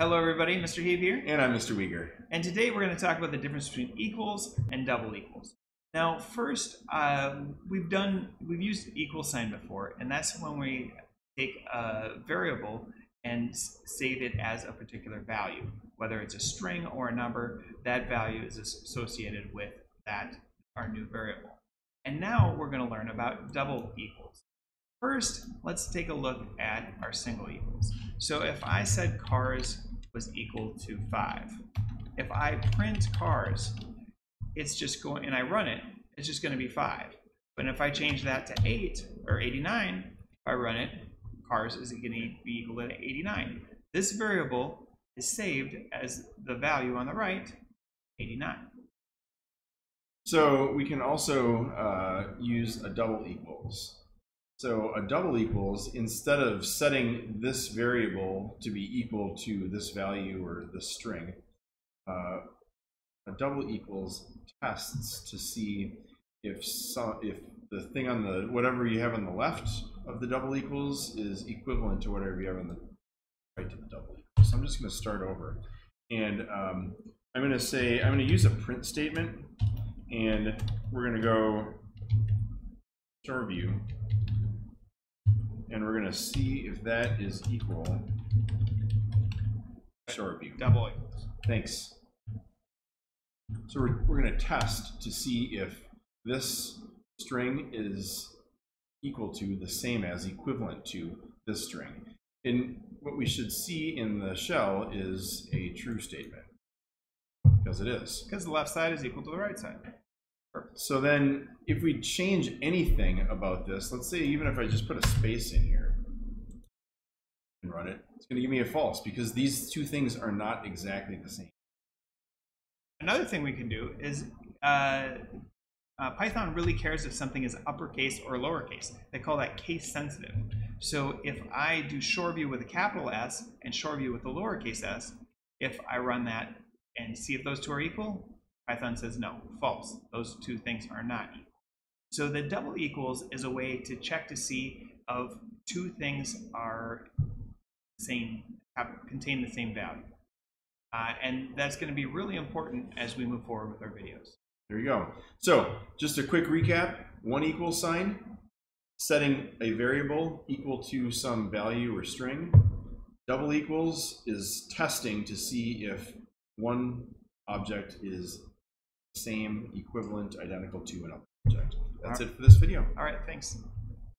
Hello everybody, Mr. Hieb here. And I'm Mr. Weger. And today we're going to talk about the difference between equals and double equals. Now first, uh, we've done, we've used equal sign before, and that's when we take a variable and save it as a particular value. Whether it's a string or a number, that value is associated with that, our new variable. And now we're going to learn about double equals. First, let's take a look at our single equals. So if I said cars was equal to 5, if I print cars, it's just going, and I run it, it's just going to be 5. But if I change that to 8 or 89, if I run it, cars is going to be equal to 89. This variable is saved as the value on the right, 89. So we can also uh, use a double equals. So a double equals, instead of setting this variable to be equal to this value or this string, uh, a double equals tests to see if if the thing on the whatever you have on the left of the double equals is equivalent to whatever you have on the right to the double equals. So I'm just going to start over, and um, I'm going to say I'm going to use a print statement, and we're going to go ShoreView and we're going to see if that is equal. ShoreView. Double equals. Thanks. So we're, we're going to test to see if this string is equal to the same as equivalent to this string. And what we should see in the shell is a true statement because it is. Because the left side is equal to the right side. So then if we change anything about this, let's say even if I just put a space in here and run it, it's going to give me a false because these two things are not exactly the same. Another thing we can do is uh, uh, Python really cares if something is uppercase or lowercase. They call that case sensitive. So if I do ShoreView with a capital S and ShoreView with a lowercase s, if I run that and see if those two are equal, Python says no, false. Those two things are not equal. So the double equals is a way to check to see if two things are same, have, contain the same value. Uh, and that's going to be really important as we move forward with our videos. There you go. So just a quick recap, one equal sign, setting a variable equal to some value or string. Double equals is testing to see if one object is same, equivalent, identical to an object. That's it for this video. All right, thanks.